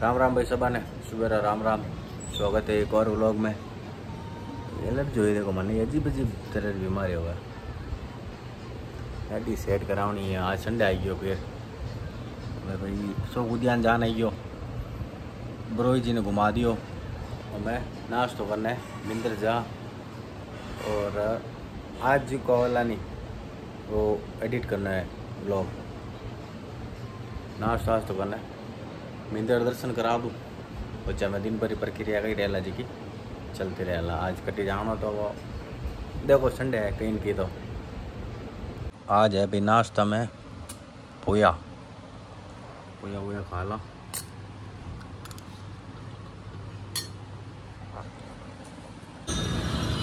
राम राम भाई सबा ने, सुबेरा राम राम। स्वागत है एक और व्लॉग में। एलर्ट जो देखो, मैंने अजीब अजीब तरह की बीमारी होगा। गाड़ी सेट करावनी है, आज संडे आई गयो फिर। मैं भाई शोक उद्यान जान आई गयो। बरोही जी ने घुमा दियो। और मैं नाश्तो करने मिंदर जा। और, आज जी को वाला नहीं, वो एडिट करना है ब्लॉग नाश्ता वास्तव करना। है मिंदर दर्शन करा दूँ बच्चा मैं दिन भर प्रक्रिया कही रहेला जी की। चलती रहेला आज कटी जानो तो वो। देखो, संडे है, कहीं की तो। आज है भी नाश्ता में पोया। पोया, वोया खा लो।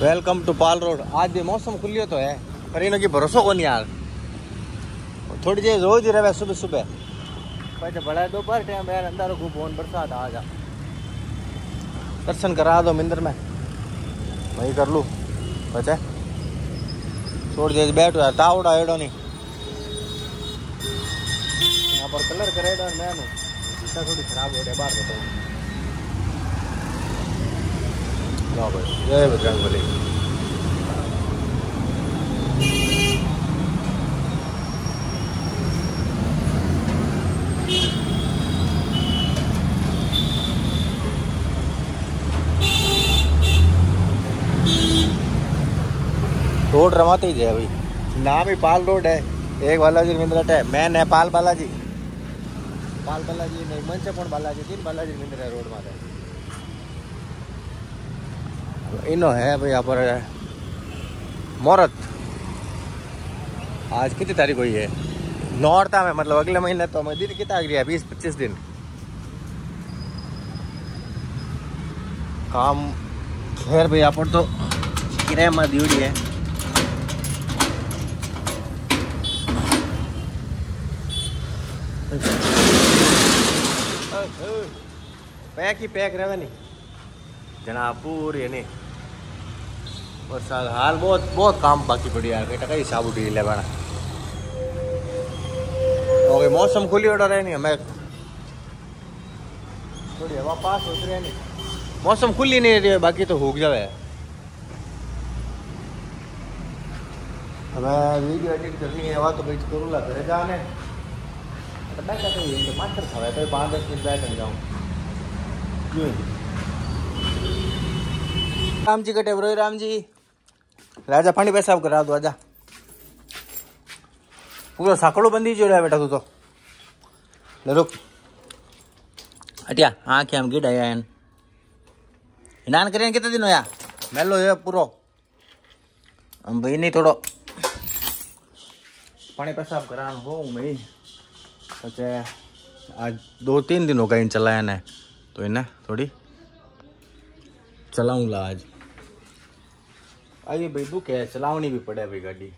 वेलकम टू पाल रोड आज भी मौसम खुलियो तो है, पर इनकी भरोसा को नहीं यार थोड़ी देर रोज ही रहे सुबह सुबह पर तो बड़ा दोपहर टाइम यार अंदर खूब फ़ोन बरसात आ जा। दर्शन करा दो मंदिर में। वही कर लूँ। बचे छोड़ दे बैठो यार तावड़ा एडो नहीं। यहाँ पर कलर करे मैं जूता थोड़ी खराब हो रहा है बाहर बताओ जय बजरंग बली रमाते ही है भाई। नाम ही पाल रोड है। एक बालाजी मिंद्रट है। मैं नेपाल बालाजी। पाल बालाजी नहीं मंचपण बालाजी तीन बालाजी है रोड माते। इनो है भाई, यहाँ पर मुहूर्त आज कितनी तारीख हुई है? नौरता में मतलब अगले महीने तो मैं दिन कितना गया? बीस, पच्चीस दिन। काम। खैर भाई, यहाँ पर तो किराए में दियोड़ी है। पैक ही पैक रहे नहीं जना पूरी नहीं और साल हाल बहुत बहुत काम बाकी पड़ी यार बेटा कई साबु डी ले बना ओके मौसम खुली ऑर्डर रहे नहीं हमें थोड़ी हवा पास होती रहे नहीं मौसम खुली नहीं रही है बाकी तो हो जावे हमें वीडियो एडिट करनी है हवा तो भाई करूँगा घर जाने तो मैं कहता हूँ तो पाँच दस मिनट बैठ जाऊँ। राम जी कटे बरोई राम जी। राजा पानी पेशाब करा दो आजा। पूरा साकड़ो बंदी जो रहा बेटा तू तो। ले रुक। हटिया हाँ क्या हम गिड आया हैं। स्नान करें कितने दिन होया? मेलो है पूरो। हम भाई नहीं थोड़ो पानी पेशाब करा हो मैं પછી आज दो तीन दिन हो गए इन चलाया ने तो इन्हें थोड़ी चलाऊँगा आज। आइए भाई, दुख है, चलावनी भी पड़े भाई गाड़ी।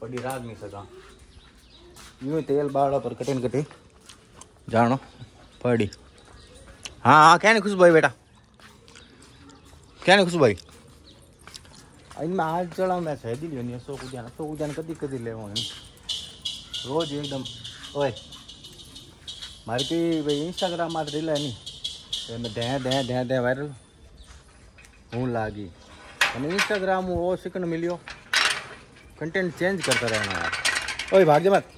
पड़ी राग नहीं सका। यूँ तेल बाड़ा पर कटिन कटी। जानो, पड़ी। हाँ हाँ क्या नहीं खुश भाई बेटा? क्या नहीं खुश भाई? इनमें आज चढ़ा मैं सहदी लियो नहीं सौ कुछ सौ कुछ कदी कदी ले रोज एकदम, ओए। मारती भाई इंस्टाग्राम मत रील है नहीं तो दें दें दें दें वायरल हूँ लागी इंस्टाग्राम वो सिकन मिलियो कंटेंट चेंज करता रहना यार ओए भाग जा मत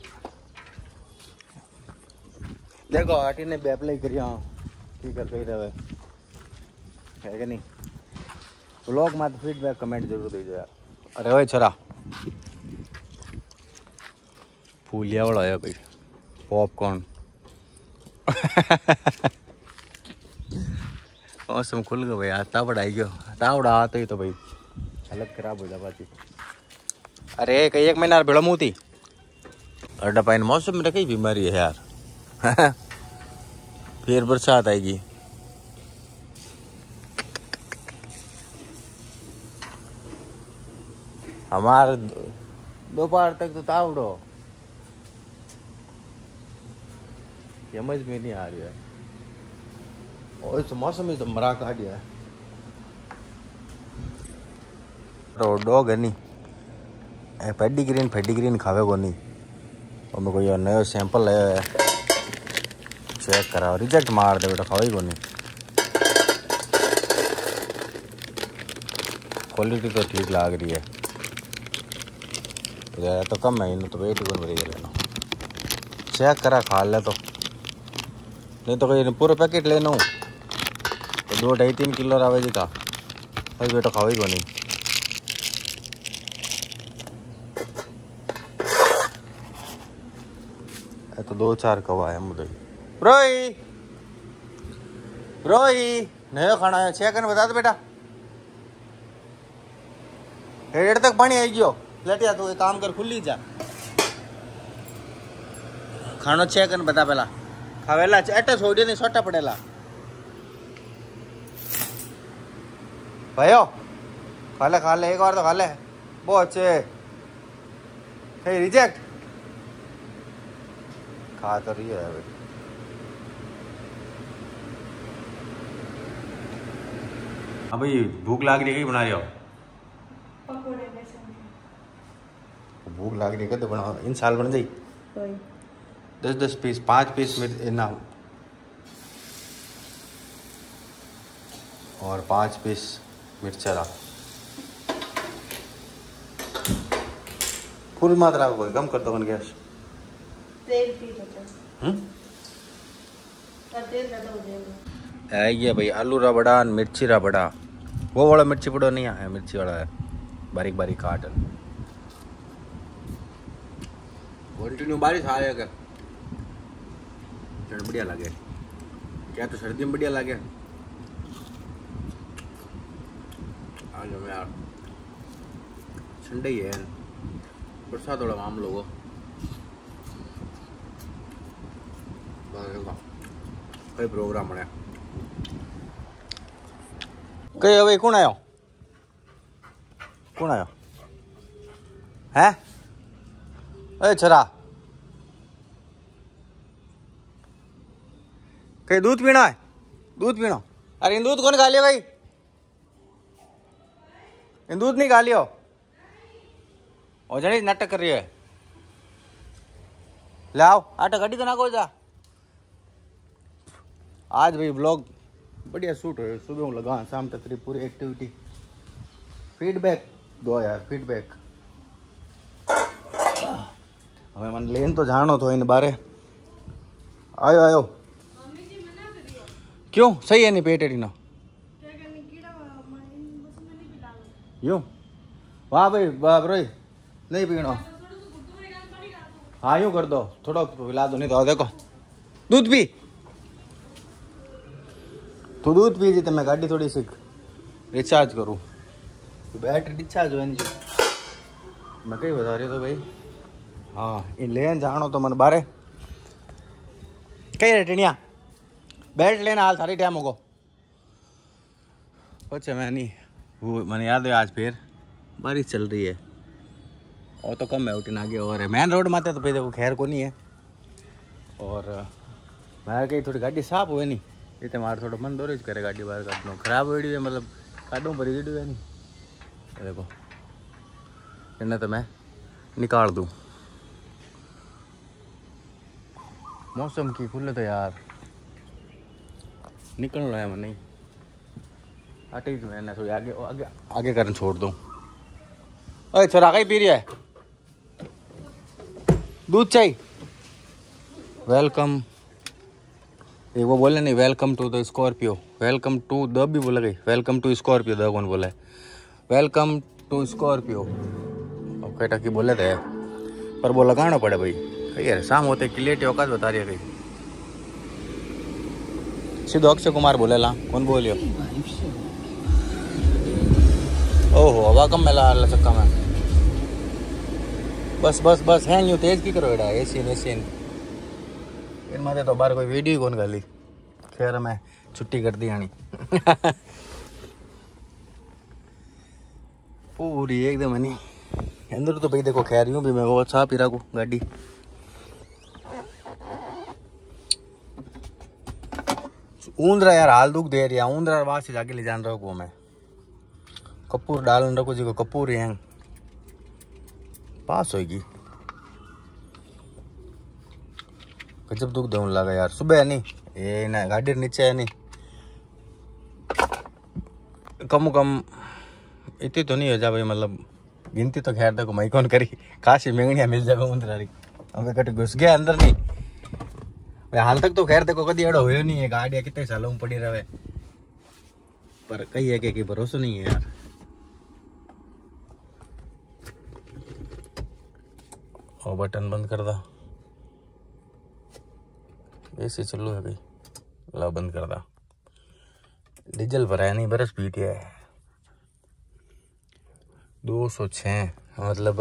देखो आटी ने बे अप्लाई कर है कि नहीं ब्लॉग मत फीडबैक कमेंट ज़रूर दीजिए यार अरे ओए छोरा फूलिया वाला है भाई पॉपकॉर्न मौसम खुल गयो भाई तावड़ आई गयो। तावड़ा आते ही तो भाई, हालत खराब हो जा पाती। अरे कई एक महीना भेड़ो मुँह थी अड्डा पाइन मौसम में कई बीमारी है यार। फिर बरसात आएगी। हमारे दोपहर तक तो तावड़ो समझ में नहीं आ रही है। और इस मौसम ही तो मरा काटिया है। तो डॉग है नहीं। पेडी ग्रीन फेडी ग्रीन खावे को नहीं। और मेरे को ये नयो सैंपल है। चेक करा, रिजेक्ट मार दे बेटा खाई को नहीं। क्वालिटी तो ठीक लाग रही है। यार तो कम है, इन्हें तो वेट कौन बढ़िया लेना चेक करा, खा ले तो। नहीं तो कहीं पूरा पैकेट लेना हूँ। तो दो ढाई तीन किलो रावे जी का भाई बेटा खाओ ही को नहीं? तो दो चार कवा है मुझे। रोई रोई नया खाना है करने बता दो बेटा। हेड तक पानी आई गयो। लेटिया तू, एक काम कर, खुली जा। खानो करने बता पहला। खावेला एटे छोड़ नहीं सोटा पड़ेला भयो खा ले खा ले एक बार तो खा ले बहुत अच्छे हे रिजेक्ट खा तो रही है भाई हाँ भाई भूख लाग रही है बना रही हो पकोड़े बेसन भूख लाग रही है तो बनाओ इन साल बन जाई कोई दस दस पीस पाँच पीस में ना और पाँच पीस मिर्चरा फुल मात्रा को कम कर दो बन गैस तेल पी बचा हम्म? ज़्यादा हो जाएगा। है ये भाई आलू रा बड़ा मिर्ची रा बड़ा वो वाला मिर्ची बड़ा नहीं है मिर्ची वाला है। बारीक बारीक काट। कंटिन्यू बारिश आ रही है શરીર બઢિયા લાગે ક્યાં તો શરદીમાં બઢિયા લાગે આજે અમે આ ઠંડી હે વરસાદ વાળો મામલો હો કઈ પ્રોગ્રામ મળે કઈ હવે કોણ આવ્યો કોણ આવ્યો હે એ છરા કઈ દૂધ પીણો है दूध पीणो अरे इन दूध कौन खा लियो भाई इन दूध नहीं खा लियो ओजनी नाटक कर रही है ले आओ आटा गाड़ी तो ना को जा आज भाई ब्लॉग बढ़िया शूट है सुबह हूँ लगा शाम तक तेरी पूरी एक्टिविटी फीडबैक दो यार फीडबैक હવે મને લઈને તો જાણો તો એને બારે આવ્યો આવ્યો क्यों? सही है नहीं पेट एडी यूँ वाह भाई बाप रे नहीं पीनो। हाँ यूँ कर दो, थोड़ा पिला दो, नहीं तो देखो। दूध पी। तू दूध पी जी तो मैं गाड़ी थोड़ी सी रिचार्ज करूँ। बैटरी डिस्चार्ज हो मैं कहीं बता रही तो भाई। हाँ इन लेन जानो तो मन बारे। कई रे बेल्ट लेना हाल सारी टाइम होगो। अच्छा मैं नहीं, वो मैंने याद है आज फिर, बारिश चल रही है। और तो कम है, उठन आगे और है। मेन रोड माते तो फिर देखो, खैर को नहीं है। और मैं कहीं थोड़ी गाड़ी साफ़ हुए नहीं। ये तो मारे थोड़ा मन दौरे करे गाड़ी बाहर काटनो। खराब हुई है मतलब काटू भरी गई है नहीं। देखो, इन्हें तो मैं निकाल दूँ। मौसम की खुले तो यार। निकलना है मैं नहीं हटे ही मैंने थोड़ी आगे आगे। आगे करने छोड़ दो। अरे छोरा कहीं पी रही है दूध चाहिए? वेलकम। ये वो बोले नहीं welcome to the Scorpio. Welcome to the भी बोला गई वेलकम टू स्कॉर्पियो द कौन बोला है? Welcome to Scorpio. अब कहता कि बोले थे पर वो लगाना पड़े भाई। कही यार शाम होते क्लियरिटी औकात बता रही है कहीं सीधो अक्षय कुमार बोलेला कौन बोलियो ओहो, हवा कम मेला अल्लाह चक्का में बस बस बस हैंग यूँ तेज की करो एडा एसीन एसीन इन माते तो बाहर कोई वीडियो कौन गाली खैर, मैं छुट्टी कर दी आनी पूरी एकदम है नहीं अंदर तो भाई देखो खैर, यूँ भी मैं वो चाह पी रहा गाड़ी. ऊंदरा यार, हाल दुख दे रही है। ऊंदरा वहाँ से जाके ले जान रहा हूँ मैं। कपूर डाल रखो जी को कपूर है पास होगी गजब दुख दौन लगा यार। सुबह नहीं, ये ना, गाड़ी नीचे है नहीं। कम कम इतनी तो नहीं हो जा भाई मतलब गिनती तो खैर देखो, मैं कौन करी। काशी मेंगनिया मिल जावे उंदरारी हमें कट घुस गया अंदर नहीं। भाई हाल तक तो खैर देखो कभी एड़ो हुयो नहीं है गाड़ियाँ कितने सालों में पड़ी रहे पर कही है कि भरोसा नहीं है यार और बटन बंद कर दा ऐसे चालू है भाई ला बंद कर दा डीजल भराया नहीं बरस पीट है दो सौ छः मतलब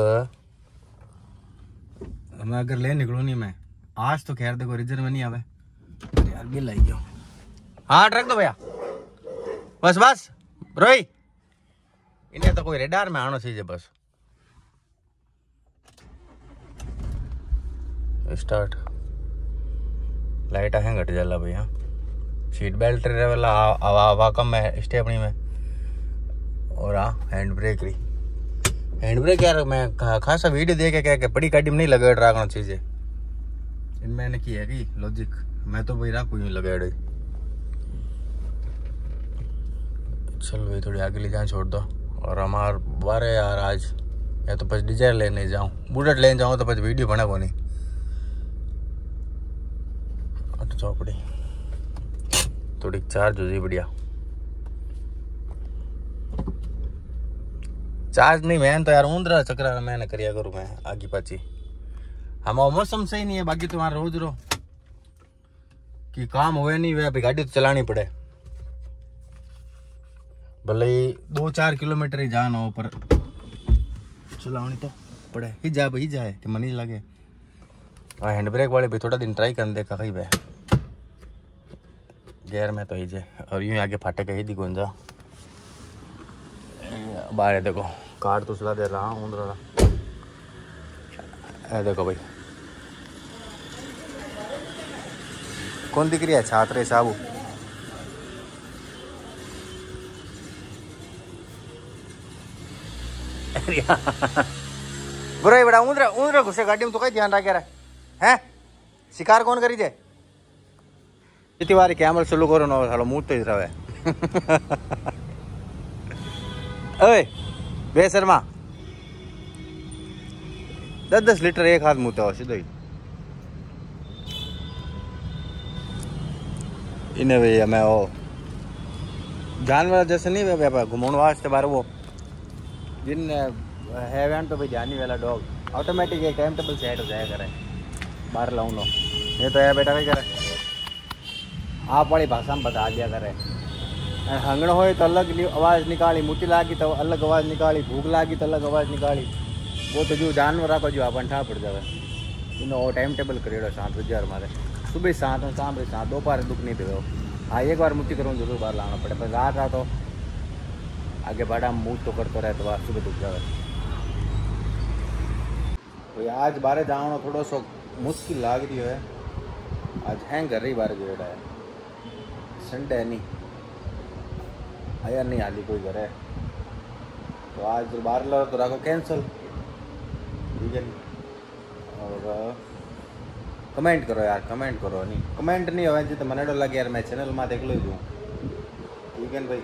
मैं अगर ले निकलूँ नहीं मैं आज तो खैर देखो रिज़र्व में नहीं आवे। यार बिल आई गयो हाँ ट्रक दो भैया। बस बस रोई इन्हें तो कोई रेडार में आना चाहिए बस। स्टार्ट लाइट है घट जाला भैया। सीट बेल्ट वाला हवा हवा कम है स्टेपनी में। और हाँ हैंड ब्रेक रही हैंड ब्रेक यार मैं खासा वीडियो देखे क्या क्या बड़ी गाड़ी में नहीं लगा रखना चीज़ें। इनमें की है कि लॉजिक मैं तो भाई राखू यूँ लगा चल भाई, थोड़ी आगे ले जाए, छोड़ दो। और हमार बारे यार आज। या तो बस डिज़ायर लेने जाऊँ। बुलेट लेने जाऊँ तो बस वीडियो बना को नहीं चौपड़ी। थोड़ी चार्ज हो जाए बढ़िया। चार्ज नहीं, मैं तो यार ऊंदरा चक्रा मैंने करिया करूँ मैं, आगे पाची हम मौसम सही नहीं है बाकी तुम्हारा रोज रो कि काम हुए नहीं हुए अभी गाड़ी तो चलानी पड़े भले ही दो चार किलोमीटर ही जान हो पर चलानी तो पड़े ही जा ही जाए कि मनी लगे हाँ हैंड ब्रेक वाले भी थोड़ा दिन ट्राई कर देखा कहीं बे गेयर में तो ही जे और यूँ आगे फाटे कहीं दी गुंजा बाहर देखो कार तो चला दे रहा हूँ देखो भाई कौन दिख रही है? छात्र साहब। बुरा बेटा उधर उधर घुसे गाड़ी में तो कहीं ध्यान रखे रहा। हैं? शिकार कौन करी दे इतनी बार कैमरा चालू करो ना सालो मुँह तो इधर है ओए बे शर्मा दस दस लीटर एक हाथ मुँह तो सीधो ही। मैं वो जानवर जैसे नहीं भैया घुमाने वास्ते बार वो। जिन है वैन पे भाई जानी वाला डॉग ऑटोमेटिक एक टाइम टेबल सेट हो जाया करे। बाहर लाऊं लो। ये तो है बेटा भाई करे। आप वाली भाषा में बता दिया करे। हंगण हो तो अलग आवाज़ निकाली, मुट्ठी लागी तो अलग आवाज़ निकाली, भूख लागी तो अलग आवाज़ निकाली। वो तो जो जानवर को जो अपन ठा पड़ जावे, इन्हें टाइम टेबल करेड़ो सात बजे मारे सुबह सात और शाम सात, दोपहर दुख नहीं देवे हाँ एक बार मुट्ठी करूँ, ज़रूर बाहर लाना पड़े, पर रात रात तो आगे बढ़ा मूव तो करते रहे तो बार सुबह दुख जावे। तो आज बारे जाना थोड़ा सो मुश्किल लाग रही है। आज हैं घर ही बारे जोड़ा है। संडे नहीं। आया नहीं हाली कोई घर है। तो आज बाहर लो तो रखो कैंसल ठीक है और कमेंट करो यार, कमेंट करो, नहीं, कमेंट नहीं हो तो मैंने डर लगे यार, मैं चैनल में देख लो ही ठीक है भाई?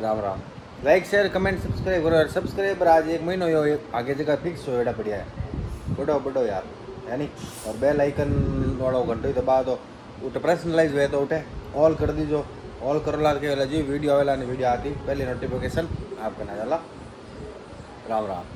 Ram Ram. Like share comment subscribe करो यार। सब्सक्राइब आज एक महीनों हो आगे जगह फिक्स हो बेटा बढ़िया है। बढ़ो बढ़ो यार, है नहीं? और बेल आइकन वाला घंटो दबा दो उठ पर्सनलाइज हुए तो उठे ऑल कर दीजो ऑल करो ला के जी वीडियो वाला वीडियो आती, पहली नोटिफिकेशन आपके ना राम राम।